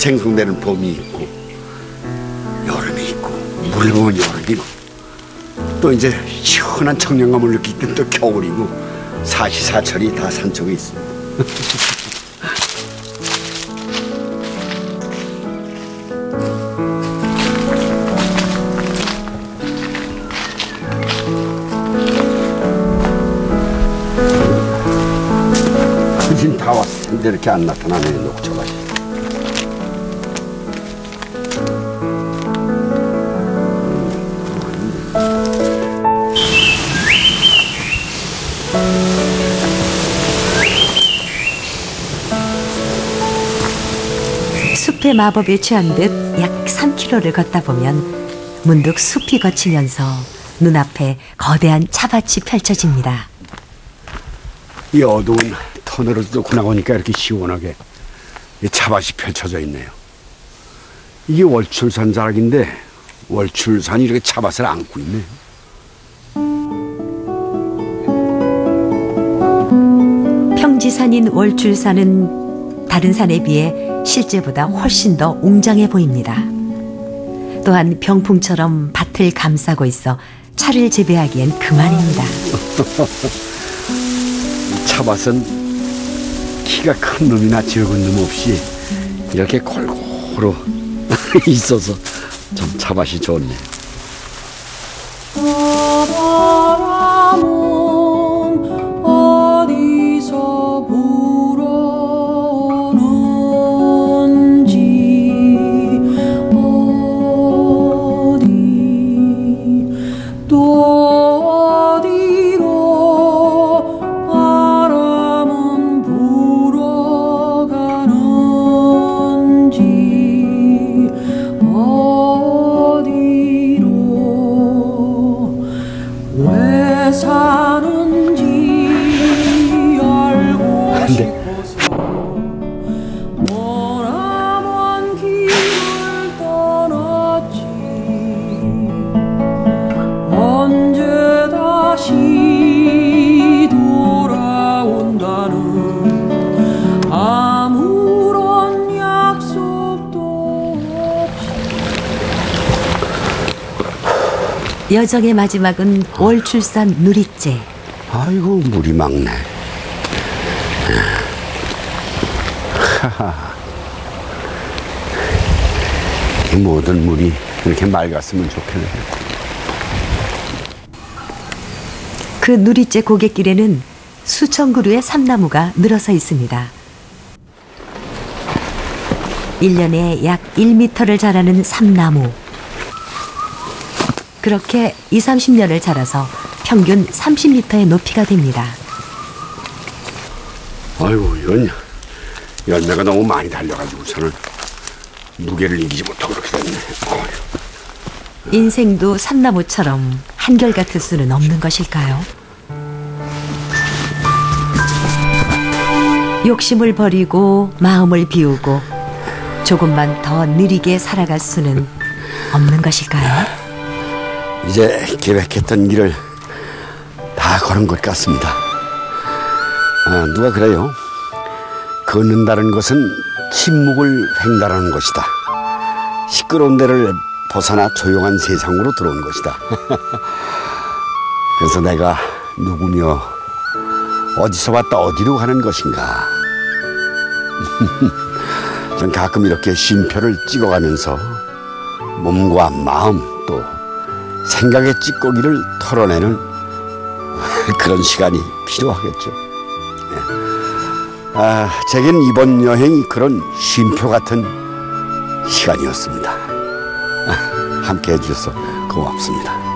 생성되는 봄이 있고 여름이 있고 물건 여름이고 또 이제 시원한 청량감을 땐또 겨울이고 사시사철이 다 산속에 있습니다. 다 왔을 텐데 이렇게 안 나타나네 녹초밭이. 숲의 마법에 취한 듯 약 3km를 걷다 보면 문득 숲이 거치면서 눈앞에 거대한 차밭이 펼쳐집니다. 이 어두운 터널을 뚫고 나오니까 이렇게 시원하게 이 차밭이 펼쳐져 있네요. 이게 월출산 자락인데 월출산이 이렇게 차밭을 안고 있네. 평지산인 월출산은 다른 산에 비해 실제보다 훨씬 더 웅장해 보입니다. 또한 병풍처럼 밭을 감싸고 있어 차를 재배하기엔 그만입니다. 이 차밭은 키가 큰 놈이나 적은 놈 없이 이렇게 골고루 있어서 좀 차밭이 좋네. 사는지 알고 안 돼. 여정의 마지막은 월출산 누리째. 아이고 물이 막네. 하하. 이 모든 물이 이렇게 맑았으면 좋겠네. 그 누리째 고갯길에는 수천 그루의 삼나무가 늘어서 있습니다. 1년에 약 1미터를 자라는 삼나무. 그렇게 2, 30년을 자라서 평균 30미터의 높이가 됩니다. 아이고 이런 열매가 너무 많이 달려가지고서는 무게를 이기지 못하고 그렇게 됐네. 인생도 삼나무처럼 한결같을 수는 없는 것일까요? 욕심을 버리고 마음을 비우고 조금만 더 느리게 살아갈 수는 없는 것일까요? 이제 계획했던 길을 다 걸은 것 같습니다. 아, 누가 그래요? 걷는다는 것은 침묵을 횡단하는 것이다. 시끄러운 데를 벗어나 조용한 세상으로 들어온 것이다. 그래서 내가 누구며 어디서 왔다 어디로 가는 것인가. 전 가끔 이렇게 쉼표를 찍어가면서 몸과 마음 또 생각의 찌꺼기를 털어내는 그런 시간이 필요하겠죠. 예. 아, 제겐 이번 여행이 그런 쉼표 같은 시간이었습니다. 아, 함께 해주셔서 고맙습니다.